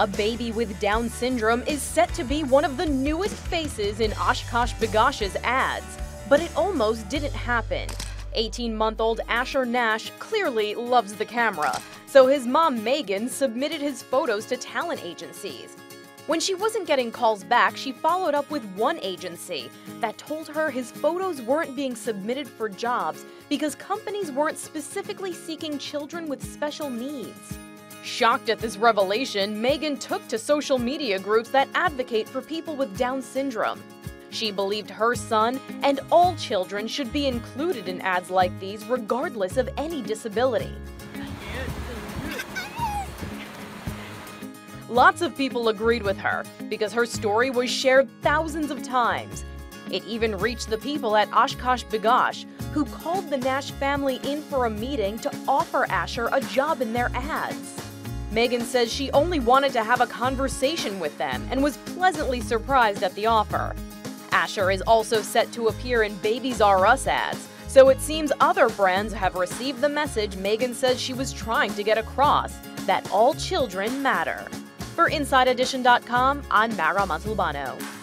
A baby with Down syndrome is set to be one of the newest faces in Oshkosh B'gosh's ads, but it almost didn't happen. 18 month old Asher Nash clearly loves the camera, so his mom Meagan submitted his photos to talent agencies. When she wasn't getting calls back, she followed up with one agency that told her his photos weren't being submitted for jobs because companies weren't specifically seeking children with special needs. Shocked at this revelation, Meagan took to social media groups that advocate for people with Down syndrome. She believed her son and all children should be included in ads like these regardless of any disability. Lots of people agreed with her because her story was shared thousands of times. It even reached the people at Oshkosh B'gosh, who called the Nash family in for a meeting to offer Asher a job in their ads. Meagan says she only wanted to have a conversation with them and was pleasantly surprised at the offer. Asher is also set to appear in Babies R Us ads, so it seems other brands have received the message Meagan says she was trying to get across that all children matter. For InsideEdition.com, I'm Mara Montalbano.